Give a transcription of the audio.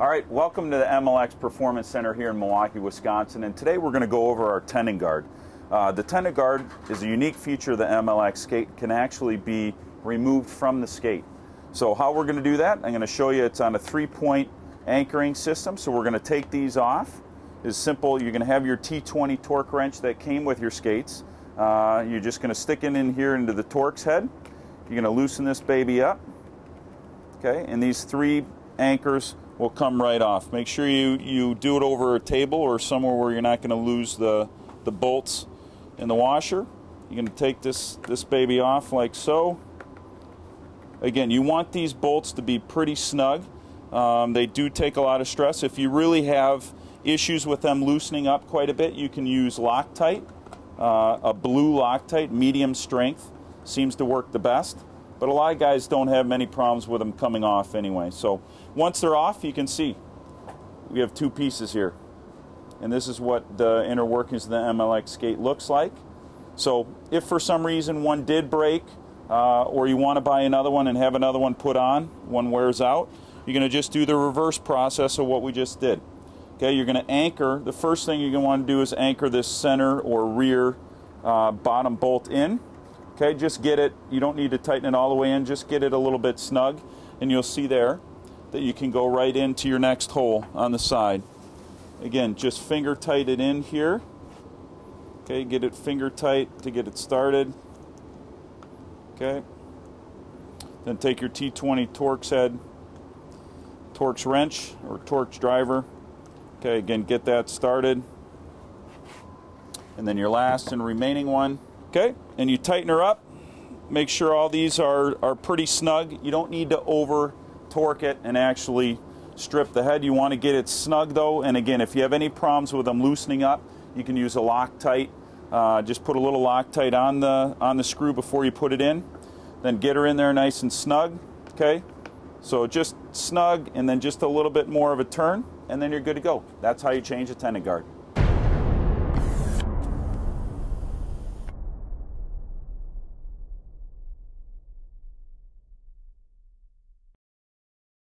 All right, welcome to the MLX Performance Center here in Milwaukee, Wisconsin, and today we're going to go over our tendon guard. Uh, the tendon guard is a unique feature of the MLX skate, can actually be removed from the skate. So how we're going to do that, I'm going to show you it's on a three-point anchoring system, so we're going to take these off. It's simple, you're going to have your T20 Torx wrench that came with your skates. Uh, you're just going to stick it in here into the Torx head. You're going to loosen this baby up. Okay, and these three anchors will come right off. Make sure you, you do it over a table or somewhere where you're not going to lose the, the bolts in the washer. You're going to take this, this baby off like so. Again, you want these bolts to be pretty snug. Um, they do take a lot of stress. If you really have issues with them loosening up quite a bit, you can use Loctite. Uh, a blue Loctite, medium strength, seems to work the best. But a lot of guys don't have many problems with them coming off anyway. So once they're off, you can see we have two pieces here. And this is what the inner workings of the MLX skate looks like. So if for some reason one did break, uh, or you want to buy another one and have another one put on, one wears out, you're going to just do the reverse process of what we just did. Okay, you're going to anchor. The first thing you're going to want to do is anchor this center or rear uh, bottom bolt in. Okay, just get it, you don't need to tighten it all the way in, just get it a little bit snug, and you'll see there that you can go right into your next hole on the side. Again, just finger tight it in here. Okay, get it finger tight to get it started. Okay. Then take your T20 Torx head, Torx wrench or Torx driver. Okay, again, get that started. And then your last and remaining one Okay, and you tighten her up. Make sure all these are, are pretty snug. You don't need to over torque it and actually strip the head. You want to get it snug though. And again, if you have any problems with them loosening up, you can use a Loctite. Uh, just put a little Loctite on the on the screw before you put it in. Then get her in there nice and snug. Okay, so just snug and then just a little bit more of a turn, and then you're good to go. That's how you change a tendon guard.